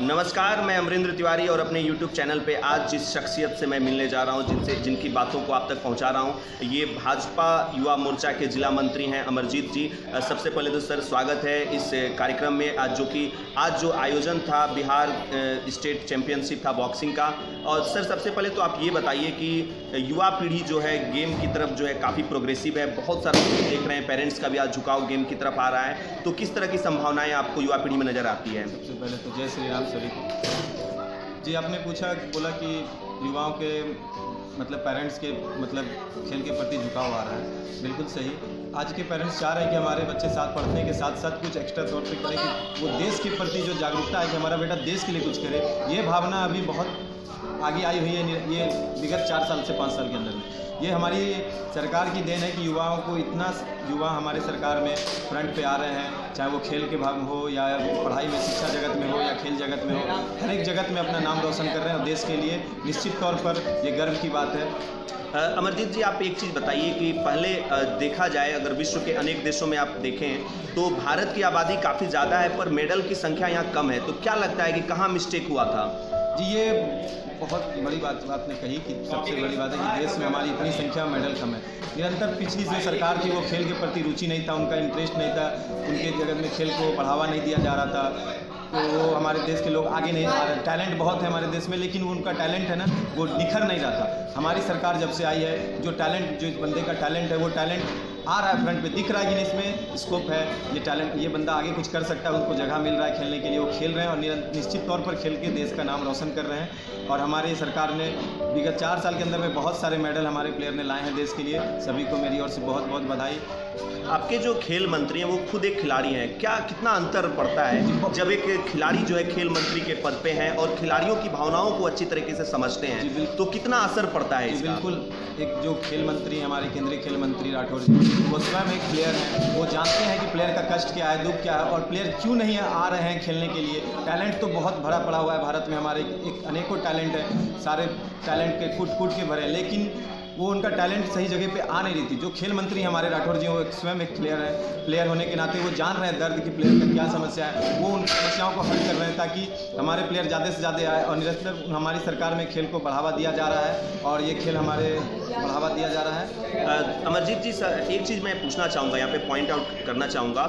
नमस्कार, मैं अमरिंद्र तिवारी और अपने YouTube चैनल पे आज जिस शख्सियत से मैं मिलने जा रहा हूँ, जिनसे, जिनकी बातों को आप तक पहुँचा रहा हूँ, ये भाजपा युवा मोर्चा के जिला मंत्री हैं अमरजीत जी। सबसे पहले तो सर, स्वागत है इस कार्यक्रम में। आज जो कि, आज जो आयोजन था, बिहार स्टेट चैंपियनशिप था बॉक्सिंग का। और सर, सबसे पहले तो आप ये बताइए कि युवा पीढ़ी जो है, गेम की तरफ़ जो है काफ़ी प्रोग्रेसिव है। बहुत सारा देख रहे हैं, पेरेंट्स का भी आज झुकाव गेम की तरफ़ आ रहा है। तो किस तरह की संभावनाएँ आपको युवा पीढ़ी में नज़र आती है? सबसे पहले तो जय श्री राम। सभी को जी, आपने पूछा, बोला कि युवाओं के मतलब पेरेंट्स के मतलब खेल के प्रति झुकाव आ रहा है। बिल्कुल सही। आज के पेरेंट्स चाह रहे हैं कि हमारे बच्चे साथ पढ़ने के साथ साथ कुछ एक्स्ट्रा तौर पे करें कि वो देश के प्रति जो जागरूकता है कि हमारा बेटा देश के लिए कुछ करे। ये भावना अभी बहुत आगे आई हुई है ये विगत चार साल से पाँच साल के अंदर में। ये हमारी सरकार की देन है कि युवाओं को इतना युवा हमारे सरकार में फ्रंट पे आ रहे हैं, चाहे वो खेल के भाग हो या पढ़ाई में, शिक्षा जगत में हो या खेल जगत में हो, हर एक जगत में अपना नाम रोशन कर रहे हैं और देश के लिए निश्चित तौर पर ये गर्व की बात है। अमरजीत जी, आप एक चीज़ बताइए कि पहले देखा जाए, अगर विश्व के अनेक देशों में आप देखें तो भारत की आबादी काफ़ी ज़्यादा है, पर मेडल की संख्या यहाँ कम है। तो क्या लगता है कि कहाँ मिस्टेक हुआ था? जी, ये बहुत बड़ी बात आपने कही कि सबसे बड़ी बात है कि देश में हमारी इतनी संख्या में मेडल कम है। निरंतर पिछली जो सरकार थी, वो खेल के प्रति रुचि नहीं था, उनका इंटरेस्ट नहीं था, उनके जगत में खेल को बढ़ावा नहीं दिया जा रहा था। तो वो हमारे देश के लोग आगे नहीं आ रहे। टैलेंट बहुत है हमारे देश में, लेकिन वो उनका टैलेंट है ना, वो निखर नहीं रहा था। हमारी सरकार जब से आई है, जो टैलेंट जो इस बंदे का टैलेंट है, वो टैलेंट आ रहा है फ्रंट पे, दिख रहा है कि नहीं इसमें? स्कोप है, ये टैलेंट ये बंदा आगे कुछ कर सकता है, उनको जगह मिल रहा है खेलने के लिए, वो खेल रहे हैं और निश्चित तौर पर खेल के देश का नाम रोशन कर रहे हैं। और हमारी सरकार ने विगत चार साल के अंदर में बहुत सारे मेडल हमारे प्लेयर ने लाए हैं देश के लिए। सभी को मेरी ओर से बहुत बहुत बधाई। आपके जो खेल मंत्री हैं वो खुद एक खिलाड़ी हैं। क्या कितना अंतर पड़ता है जब एक खिलाड़ी जो है खेल मंत्री के पद पे हैं और खिलाड़ियों की भावनाओं को अच्छी तरीके से समझते हैं? तो कितना असर पड़ता है बिल्कुल। एक जो खेल मंत्री हैं हमारे केंद्रीय खेल मंत्री राठौर जी वो स्वयं एक प्लेयर हैं। वो जानते हैं कि प्लेयर का कष्ट क्या है दुख क्या है और प्लेयर क्यों नहीं आ रहे हैं खेलने के लिए। टैलेंट तो बहुत भरा पड़ा हुआ है भारत में। हमारे एक अनेकों टैलेंट है। सारे टैलेंट के कूट कूट के भरे लेकिन वो उनका टैलेंट सही जगह पे आ नहीं रही थी। जो खेल मंत्री हमारे राठौर जी, वो एक स्वयं एक प्लेयर है। प्लेयर होने के नाते वो जान रहे हैं दर्द की प्लेयर का क्या समस्या है। वो उन समस्याओं को हल कर रहे हैं ताकि हमारे प्लेयर ज़्यादा से ज़्यादा आए और निरंतर हमारी सरकार में खेल को बढ़ावा दिया जा रहा है और ये खेल हमारे बढ़ावा दिया जा रहा है। अमरजीत जी, सर, एक चीज़ मैं पूछना चाहूँगा, यहाँ पे पॉइंट आउट करना चाहूँगा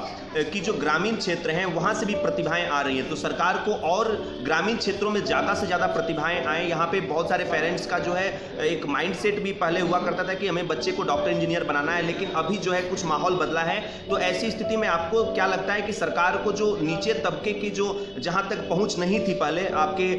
कि जो ग्रामीण क्षेत्र हैं, वहाँ से भी प्रतिभाएँ आ रही हैं। तो सरकार को और ग्रामीण क्षेत्रों में ज़्यादा से ज़्यादा प्रतिभाएँ आएँ। यहाँ पे बहुत सारे पेरेंट्स का जो है, एक माइंडसेट भी पहले हुआ करता था कि हमें बच्चे को डॉक्टर इंजीनियर बनाना है लेकिन अभी जो है कुछ माहौल बदला है। तो ऐसी स्थिति में आपको क्या लगता है कि सरकार को जो नीचे तबके की जो जहाँ तक पहुँच नहीं थी पहले आपके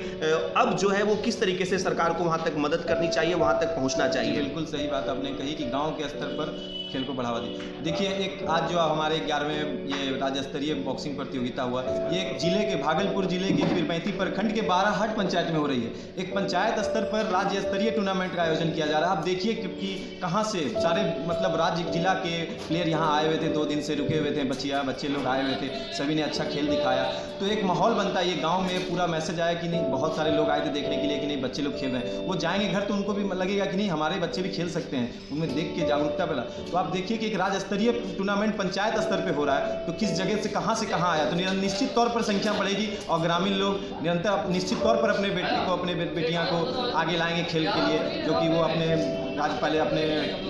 अब जो है वो किस तरीके से सरकार को वहाँ तक मदद करनी चाहिए वहाँ तक पहुँचना चाहिए? बिल्कुल सही बात आपने कही कि गाँव के स्तर पर खेल को बढ़ावा दी। देखिए एक आज जो हमारे ग्यारहवें ये राज्य स्तरीय बॉक्सिंग प्रतियोगिता हुआ ये एक ज़िले के भागलपुर ज़िले के पीरपैंती प्रखंड के बारह हट पंचायत में हो रही है। एक पंचायत स्तर पर राज्य स्तरीय टूर्नामेंट का आयोजन किया जा रहा है। आप देखिए कि कि कहाँ से सारे मतलब राज्य, जिला के प्लेयर यहाँ आए हुए थे, दो दिन से रुके हुए थे बच्चिया बच्चे लोग आए हुए थे, सभी ने अच्छा खेल दिखाया। तो एक माहौल बनता है, ये गाँव में पूरा मैसेज आया कि नहीं, बहुत सारे लोग आए थे देखने के लिए कि नहीं, बच्चे लोग खेल रहे हैं। वो जाएँगे घर तो उनको भी लगेगा कि नहीं, हमारे बच्चे भी खेल सकते हैं। उनमें देख के जागरूकता पैदा तो आप देखिए कि एक राज्य स्तरीय टूर्नामेंट पंचायत स्तर पर हो रहा है। तो किस जगह से, कहाँ से कहाँ आया? तो निश्चित तौर पर संख्या बढ़ेगी और ग्रामीण लोग निरंतर, निश्चित तौर पर अपने बेटे को, अपने बेटियाँ को आगे लाएँगे खेल के लिए, जो कि वो अपने राज्य पहले अपने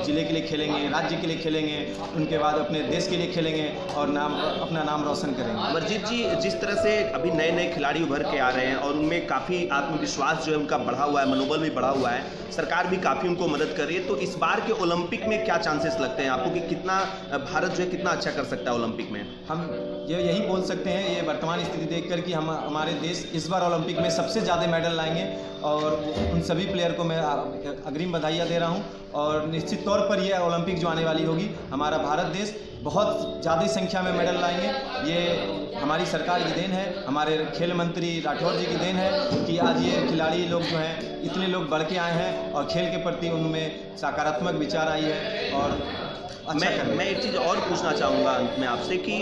ज़िले के लिए खेलेंगे राज्य के लिए खेलेंगे उनके बाद अपने देश के लिए खेलेंगे और नाम अपना नाम रोशन करेंगे। अमरजीत जी जिस तरह से अभी नए नए खिलाड़ी उभर के आ रहे हैं और उनमें काफ़ी आत्मविश्वास जो है उनका बढ़ा हुआ है मनोबल भी बढ़ा हुआ है सरकार भी काफ़ी उनको मदद कर रही है तो इस बार के ओलंपिक में क्या चांसेस लगते हैं आपको कि कितना भारत जो है कितना अच्छा कर सकता है ओलंपिक में? हम ये यही बोल सकते हैं ये वर्तमान स्थिति देखकर कि हम हमारे देश इस बार ओलंपिक में सबसे ज़्यादा मेडल लाएँगे और उन सभी प्लेयर को मैं अग्रिम बधाइयाँ दे रहा हूँ। और निश्चित तौर पर यह ओलंपिक जो आने वाली होगी, हमारा भारत देश बहुत ज़्यादा संख्या में मेडल लाएँगे। ये हमारी सरकार की देन है, हमारे खेल मंत्री राठौर जी की देन है कि आज ये खिलाड़ी लोग जो हैं इतने लोग बढ़ के आए हैं और खेल के प्रति उनमें सकारात्मक विचार आई है और अच्छा मैं मैं एक चीज़ और पूछना चाहूँगा अंत में आपसे कि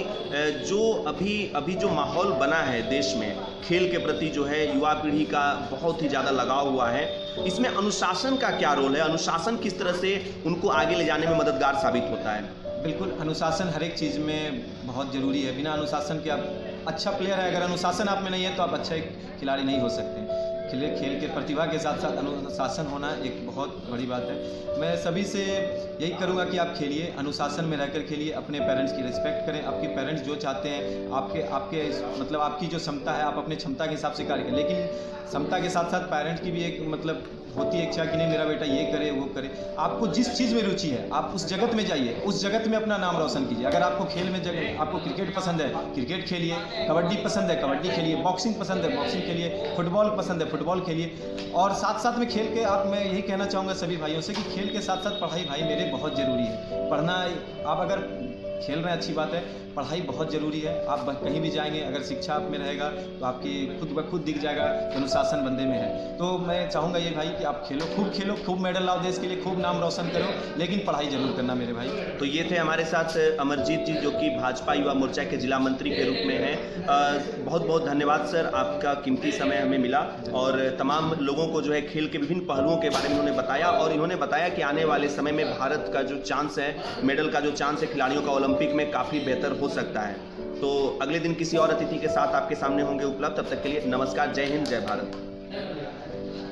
जो अभी अभी जो माहौल बना है देश में खेल के प्रति जो है युवा पीढ़ी का बहुत ही ज़्यादा लगाव हुआ है इसमें अनुशासन का क्या रोल है? अनुशासन किस तरह से उनको आगे ले जाने में मददगार साबित होता है? बिल्कुल अनुशासन हर एक चीज़ में बहुत ज़रूरी है। बिना अनुशासन के आप अच्छा प्लेयर है अगर अनुशासन आप में नहीं है तो आप अच्छा एक खिलाड़ी नहीं हो सकते। खेल खेल के प्रतिभा के साथ साथ अनुशासन होना एक बहुत बड़ी बात है। मैं सभी से यही करूँगा कि आप खेलिए, अनुशासन में रहकर खेलिए, अपने पेरेंट्स की रिस्पेक्ट करें, आपके पेरेंट्स जो चाहते हैं, आपके आपके मतलब आपकी जो क्षमता है, आप अपने क्षमता के हिसाब से कार्य करें। लेकिन क्षमता के साथ साथ पेरेंट्स की भी एक मतलब होती है इच्छा कि नहीं, मेरा बेटा ये करे, वो करे। आपको जिस चीज़ में रुचि है, आप उस जगत में जाइए, उस जगत में अपना नाम रोशन कीजिए। अगर आपको खेल में जगह आपको क्रिकेट पसंद है क्रिकेट खेलिए, कबड्डी पसंद है, कबड्डी खेलिए बॉक्सिंग पसंद है बॉक्सिंग खेलिए फुटबॉल पसंद है फुटबॉल खेलिए। और साथ साथ में खेल के आप, मैं यही कहना चाहूँगा सभी भाइयों से कि खेल के साथ साथ पढ़ाई भाई मेरे बहुत ज़रूरी है। पढ़ना, आप अगर खेल रहे हैं, अच्छी बात है पढ़ाई बहुत ज़रूरी है। आप कहीं भी जाएँगे, अगर शिक्षा आप में रहेगा तो आपकी खुद ब खुद दिख जाएगा, अनुशासन बंदे में है। तो मैं चाहूँगा ये भाई कि आप खेलो, खूब खेलो, खूब मेडल लाओ देश के लिए, खूब नाम रोशन करो, लेकिन पढ़ाई ज़रूर करना मेरे भाई। तो ये थे हमारे साथ अमरजीत जी, जो कि भाजपा युवा मोर्चा के जिला मंत्री के रूप में हैं। बहुत बहुत धन्यवाद, सर। आपका कीमती समय हमें मिला और तमाम लोगों को जो है खेल के विभिन्न पहलुओं के बारे में उन्होंने बताया और इन्होंने बताया कि आने वाले समय में भारत का जो चांस है, मेडल का जो चांस है खिलाड़ियों का ओलंपिक में काफ़ी बेहतर हो सकता है। तो अगले दिन किसी और अतिथि के साथ आपके सामने होंगे उपलब्ध। तब तक के लिए नमस्कार। जय हिंद, जय भारत।